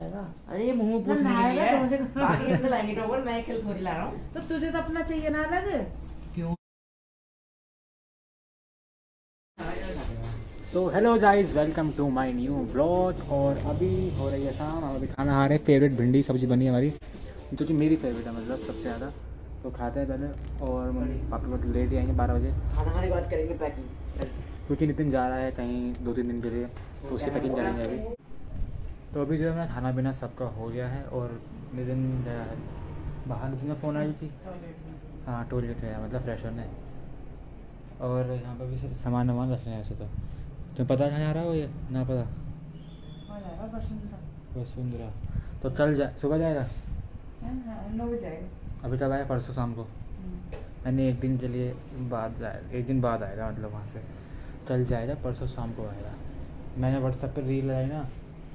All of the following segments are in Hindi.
अरे ये मुँह में पूछ नहीं है। तो- बाकी तो लाएँगे टॉवल मैं खेल थोड़ी ला रहा हूँ। तो तुझे तो अपना चाहिए ना अलग? क्यों? So hello guys welcome to my new vlog और अभी हो रही है शाम हम अभी खाना खा रहे हैं। फेवरेट भिंडी सब्ज़ी बनी है हमारी जो कि मेरी फेवरेट है मतलब सबसे ज़्यादा। तो खाते हैं पहले और मम्मी पापा बहुत लेट ही आएँगे बारह बजे। खाना खाने के बाद करेंगे पैकिंग क्योंकि नितिन जा रहा है कहीं दो तीन दिन के लिए तो उससे पैकिंग करेंगे अभी। तो अभी जो है मेरा खाना पीना सबका हो गया है और नितिन गया है बाहर नितिन का फ़ोन आई थी हाँ टॉयलेट है मतलब फ्रेश होने और यहाँ पर भी सब सामान वामान रख रहे हैं ऐसे तो। तुम्हें पता कहाँ जा रहा हो ये? ना पता? हो? जाएगा वसुंधरा। तो कल जा सुबह जाएगा? नौ बजे आएगा। अभी कब आया परसों शाम को? मैंने एक दिन के लिए बाद एक दिन बाद आएगा मतलब वहाँ से। कल जाएगा परसों शाम को आएगा। मैंने व्हाट्सएप पर रील लगाई ना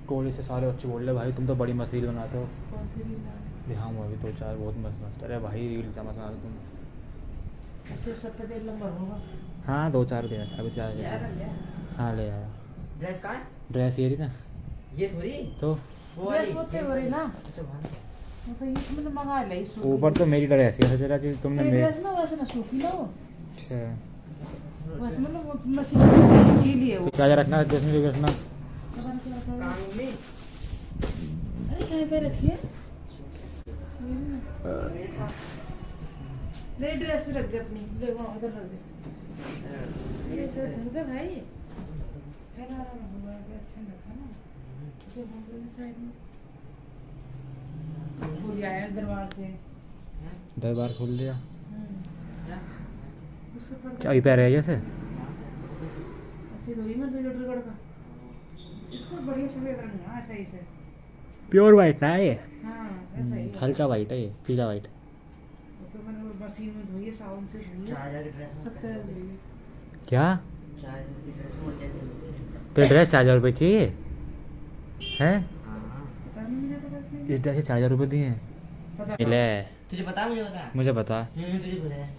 टोली से सारे बच्चे बोल रहे भाई तुम तो बड़ी मस्त रील बनाते हो। कौन सी रील है दिखाऊँ अभी दो चार बहुत मस्त मस्त। अरे भाई रील क्या मस्त बनाते तुम। होगा। हाँ दो चार दिन अभी यार ले हाँ। ले आया। ड्रेस कहाँ ड्रेस ये रही ना। ये थोड़ी? तो? हो ना। अच्छा तो तो ऊपर तो मेरी ड्रेस है तेरा कि तुमने मेरे ड्रेस ना वैसे ना सूखी लो अच्छा। वैसे मतलब वो मशीन में लिए वो। तो क्या क्या रखना है ड्रेस में जो रखना। में अरे कहीं पे है ड्रेस भी रख दे अपनी ले वहाँ उधर रख दे ये सब ढंग दे भाई है ना हुआ है अच्छा लगता ना उसे हम लोग साइड में आया दरबार से दरबार खोल लिया। हम्म। क्या अभी पैर है जैसे? अच्छी धोई मैं दो लीटर का। इसको बढ़िया सफ़ेद रंग हाँ सही से। प्योर वाइट ना ये? हाँ ऐसा ही हल्का वाइट है ये पीला वाइट तो मैंने मशीन में धोई है साबुन से धोई चार हज़ार की ड्रेस में सब तरह धोई है। क्या? हैं। तो ड्रेस चार हज़ार रुपये की है? हैं। हाँ पता नहीं मुझे तो इस ड्रेस के चार हज़ार रुपये दिए हैं। मिले। तुझे पता मुझे पता? मुझे बता हम्म तुझे पता है।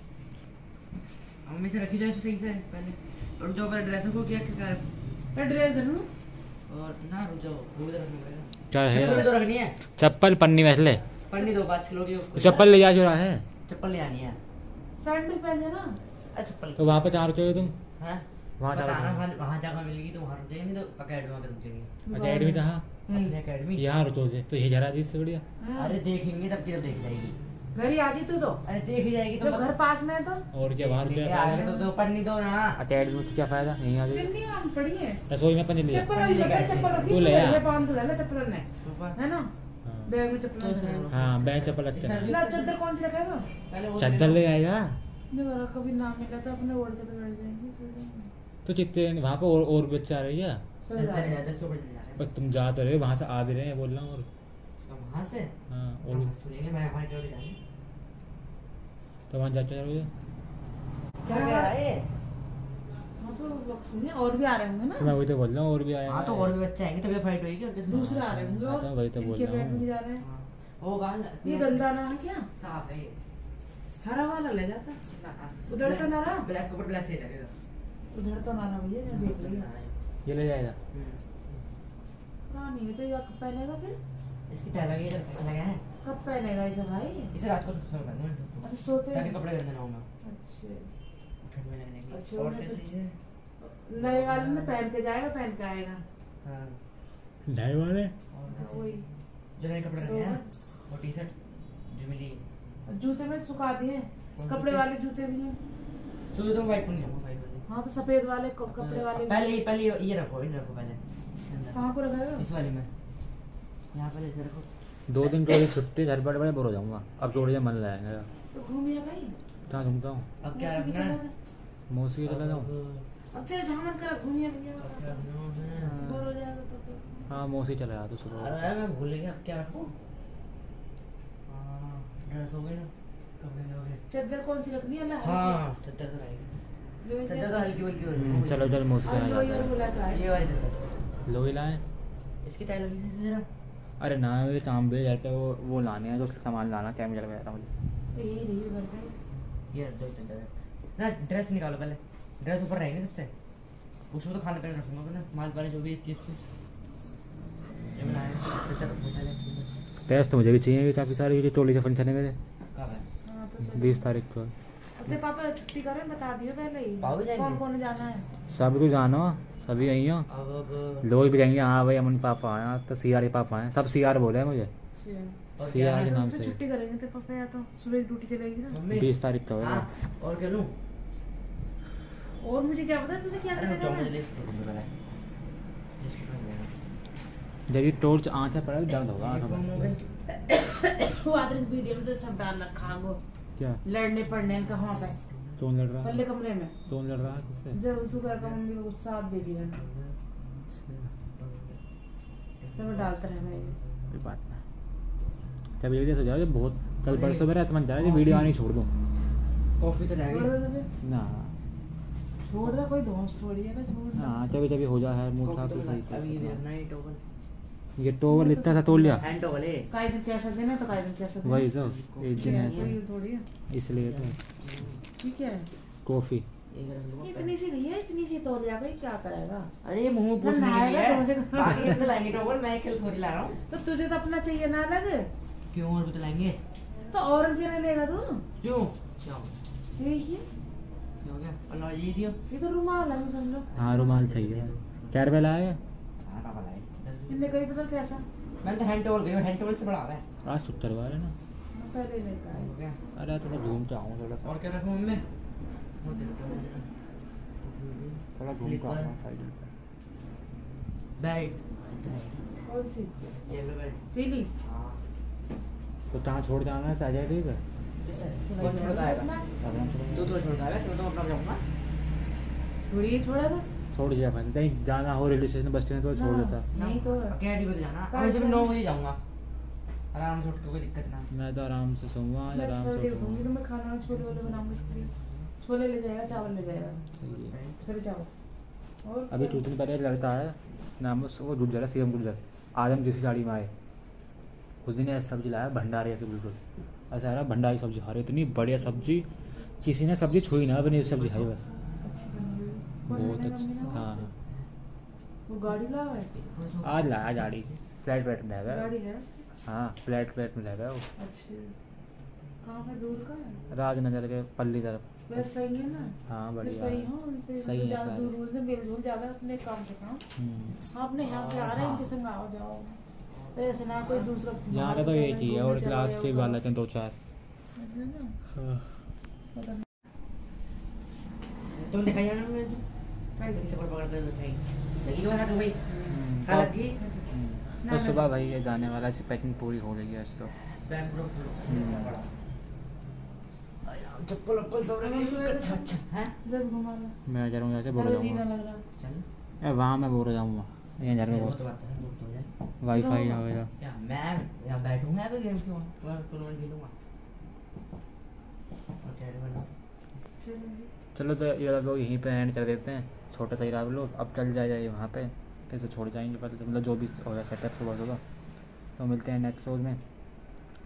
मम्मी से रखी जाए सही से पहले। और जो ड्रेस को क्या क्या कर? मैं ड्रेस धरूं क्या चप्पल है तो रखनी है। चप्पल पन्नी में ले पन्नी दो पाँच किलो की चप्पल ले जा जो रहा है। चप्पल ले आनी है। सैंडल पहने ना? अरे चप्पल। तो वहाँ पे चार रुपये तुम? हाँ? वहाँ वहाँ जाकर मिलेगी तो वहाँ रुक जाएँगे तो अकेडमी में रुक जाएँगे अच्छा एडमी कहाँ? अकेडमी यहाँ रुको तो ये जरा जी इससे बढ़िया। हाँ। अरे देखेंगे तब की तब देख जाएगी। घर ही आती तू तो अरे देख ही जाएगी तो घर पास में है तो। और क्या बाहर क्या? आएँगे फ़ायदा? तो, तो पन्नी दो ना। अच्छा एडमी में क्या फ़ायदा? यहीं आ जाए नहीं हम पड़ी है। रसोई में पन्नी ले चप्पल लगा है, चप्पल रखी तू ले आ। ये पाँच तो ले चप्पल ने है ना? हाँ। बैग में चप्पल तो है। हाँ बैग चप्पल अच्छा है। ना चादर कौन सी रखेगा पहले वो चादर ले आएगा नहीं कभी ना मिला तो अपने ओढ़ के तो बैठ जाएँगे। तो कितने वहाँ पे और, और बच्चे आ रही है। नहीं, नहीं तुम जा तो रहे हो वहाँ से आ भी रहे हैं बोल रहा हूँ और तो वहाँ से हाँ और और मैं हमारे ड्यूटी जाएँगे तो वहाँ जाते रहोगे क्या कह रहा है हाँ तो लोग सुनिए और भी आ रहे होंगे तो मैं वही तो बोल रहा हूँ और भी आया हाँ तो और भी बच्चे आएँगे तभी फाइट होगी और दूसरे आ रहे होंगे हाँ, तो वही तो और बोल रहा हूँ। जा रहे हैं हाँ, वो कहाँ ये गंदा ना है क्या साफ़ है हरा वाला ले जाता उधर तो ना रहा ब्लैक के ऊपर ब्लैक सही लगेगा उधर तो ना रहा भैया देख ये ले जाएगा है तो ये पहनेगा फिर इसकी टाइल लगी है कैसा लगा है? कब पहनेगा इसे भाई? इसे रात को सुबह पहनना है अच्छा सोते ताकि कपड़े गंदे ना हो मैं अच्छे। ठंड में लगने की अच्छे और क्या चाहिए? नए वाले में पहन के जाएगा पहन के आएगा? हाँ। ढाई वाले? और वही। जो नए कपड़े रखे हैं वो टी शर्ट जो मिली जूते में सुखा दिए कपड़े वाले जूते भी हैं। सुबह तो वाइट पहन जाऊँगा वाइट पहन हाँ तो सफ़ेद वाले कपड़े वाले। पहले पहले ये- रखो ये रखो पहले। कहाँ को रखेगा इस वाली में। यहाँ पर ऐसे रखो। दो दिन की छुट्टी घर पर बड़े बोर हो जाऊँगा। अब थोड़ी देर मन लगाएँगे। तो घूमिए भाई कहाँ? घूमता हूँ? अब क्या मौसी की है? मौसी की चला जाऊँ? अब जहाँ मन करा भैया है? बोर हो जाएगा तो हाँ मौसी चला जाता सुबह। अरे मैं भूल गया। अब क्या रखूँ? हाँ ड्रेस हो गई ना। कपड़े हो गए। चद्दर कौन सी रखनी है? हाँ चद्दर तो तो हल्की बल्की हम्म, चलो चलो मौसी के लोई ये वाली हैं लाए? इसकी टाइल लगी से जरा। अरे ना मेरे काम पे घर पे वो वो लाने हैं जो सामान लाना वगैरह मुझे तो है। घर पे। ये है ना ड्रेस निकालो पहले। ड्रेस ऊपर रहेगी सबसे। उसमें तो खाने पीने रखूँगा ना माल पाने जो भी चिप्स चिप्स जब मैं आया तो तो मुझे भी चाहिए काफ़ी सारे ये ट्रॉली का फ़ंक्शन है मेरे। कब है? हाँ, तो। बीस तारीख को। अपने पापा छुट्टी करें बता दियो पहले ही? कौन कौन जाना है? सब कुछ जानो सभी यहीं हो? अब अब लोग भी कहेंगे हाँ भाई अमन पापा आए तो सी आर पापा आए सब सी आर बोले हैं मुझे। और सी क्या आर के नाम तो से। छुट्टी करेंगे तेरे पापा या तो सुबह की ड्यूटी चलेगी ना? बीस तारीख का होगा। हाँ और क्या लूँ? और मुझे क्या पता तुझे क्या करना तो मुझे है। जब ये टोर्च आँख से पड़ा दर्द होगा वो आदमी वीडियो में तो सब डाल रखा वो। क्या? लड़ने पड़ने का वहाँ पे कौन लड़ रहा है? पहले कमरे में। कौन लड़ रहा है किससे? जब तू घर का मम्मी को साथ दे दिया। सब डालते रहे मैं कोई बात ना। जब वीडियो से जाओ जब बहुत कल परसों मेरा समझ जा रहा है कि वीडियो आनी छोड़ दूँ। कॉफ़ी तो छोड़ रहेगी दे ना। छोड़ दे कोई दोस्त थोड़ी है ना छोड़ दे। हाँ कभी कभी हो जा है मुँह कॉफ़ी तो तो सही अभी ये नाइट ओवन ये टोवल इतना सा तोड़ लिया। हैंड टॉवल है काई दिन कैसा देना तो काई दिन कैसा देना वही तो एक दिन है थोड़ी तो इसलिए तो। ठीक है। कॉफ़ी। इतनी सी नहीं है इतनी सी तौलिया का ही क्या करेगा? अरे मुँह नहाएगा तो है बाकी ये तो लाएँगे टॉवल मैं खेल थोड़ी ला रहा हूँ। तो तुझे तो अपना चाहिए ना अलग। क्यों और भी तो लाएँगे। तो और क्यों नहीं लेगा तू? क्यों? क्या हो ये क्या हो गया? और ये दियो। ये तो रुमाल है समझो। हाँ रुमाल चाहिए। क्या हाँ पापा इनने कहीं पता कैसा मैंने तो हैंड टॉवल गई हैंड टॉवल से बड़ा है। आज सत्तर वाले ना। पहले लेकर हो। गया। अरे थोड़ा घूम के आऊँ थोड़ा और क्या रखूँ मम्मी और देखता हूँ थोड़ा घूम के आऊँ साइड पे बैग कौन सी? येलो बैग पीली। हाँ। तो कहाँ छोड़ जाना है? साजा ठीक है कौन छोड़ आएगा? अपना। छोड़- तू तो छोड़ आएगा। चलो तो अपना जाऊँगा छोड़ी छोड़ा था। छोड़ दिया भाई कहीं जाना हो रेलवे स्टेशन बस स्टैंड तो छोड़। देता। नहीं तो अकेडमी पे जाना। मैं सिर्फ़ जाना? बजे जाऊँगा। आराम से उठ के कोई दिक्कत ना मैं तो आराम से सोऊँगा आज आराम से उठूँगी। तो मैं खाना छोले वोले बनाऊँगी इसके लिए। छोले ले जाएगा चावल ले जाएगा। सही है। चावल। और अभी? कुछ दिन पहले एक लड़का है नाम उस- वो गुर्जर है सीएम गुर्जर आज हम जिस गाड़ी में आए उस दिन ऐसी सब्ज़ी लाया भंडारी ऐसी बिल्कुल। ऐसा रहा भंडारी सब्ज़ी। रही इतनी बढ़िया सब्ज़ी किसी ने सब्ज़ी छुई ना अपनी सब्ज़ी खाई बस अच्छी बनी हुई है। कौन बहुत अच्छा। हाँ हाँ। वो गाड़ी लावा है आज लाया गाड़ी। फ्लैट प्लेट में लगा गाड़ी है उसकी? हाँ फ्लैट प्लेट में लगा वो। अच्छा। कहाँ पे? दूर का है? राजनगर के पल्ली तरफ़। वैसे सही है ना? हाँ बढ़िया सही हो। उनसे? सही है ज़्यादा सारे। दूर दूर से मेल जोल ज़्यादा अपने काम से काम। हम्म। हाँ अपने यहाँ पे आ रहे हैं इनके संग आओ जाओ। ऐसे ना कोई दूसरा यहाँ का तो एक ही है और क्लास के वाला के दो चार। है ना? हाँ। पता नहीं। तुम दिखाई जाना मेरे पकड़ कर लगी तो भाई हालत। सुबह भाई ये जाने वाला है पैकिंग पूरी हो गई है आज तो। हम्म। चप्पल वप्पल सब हमें रखे अच्छा अच्छा। हैं? मैं जा रहा हूँ जाके बोल हेलो जी ना जाऊँगा रहा चल। वहाँ मैं बोल जाऊँगा यहाँ जा रहा हूँ। तो है तो है वाईफाई। होगा क्या मैं यहाँ बैठूँगा तो गेम क्यों खेलूँगा? और क्या बना चलो तो ये लोग यहीं पे एंड कर देते हैं। छोटा सा ही रहा लोग अब चल जाए जाए वहाँ पे। फिर से छोड़ जाएँगे पहले मतलब जो भी होगा सेटअप सुबह सुबह तो मिलते हैं नेक्स्ट रोज में।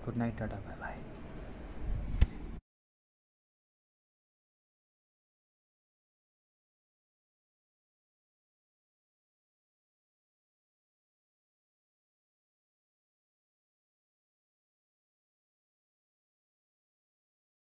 Good night tata bye bye